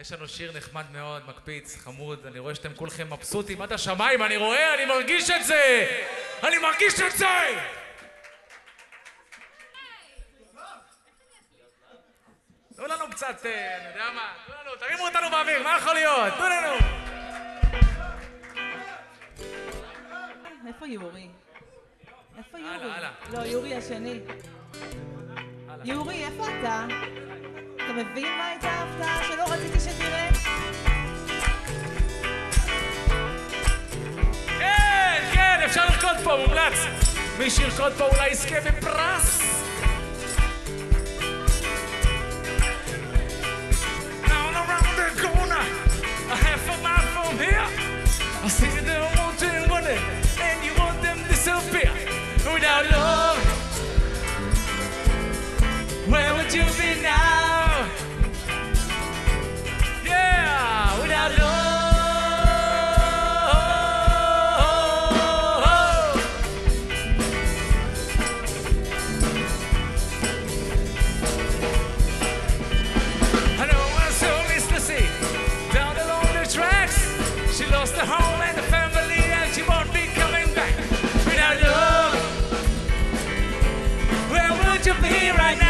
יש לנו שיר נחמד מאוד, מקפיץ, חמוד, אני רואה שאתם כולכם מבסוטים עד השמיים, אני רואה, אני מרגיש את זה! אני מרגיש את זה! תנו לנו קצת, אה, אני יודע מה, תנו לנו, תרימו אותנו באוויר, מה יכול להיות? תנו לנו! איפה יורי? איפה יורי? לא, יורי השני. יורי, איפה אתה? אתה מבין מה הייתה ההפתעה שלא רציתי שתראה? כן, כן, אפשר לרקוד פה, מומלץ. מי שירקוד פה אולי יזכה בפרס. All around the corner, a half a mile from here, I see such a pain right now.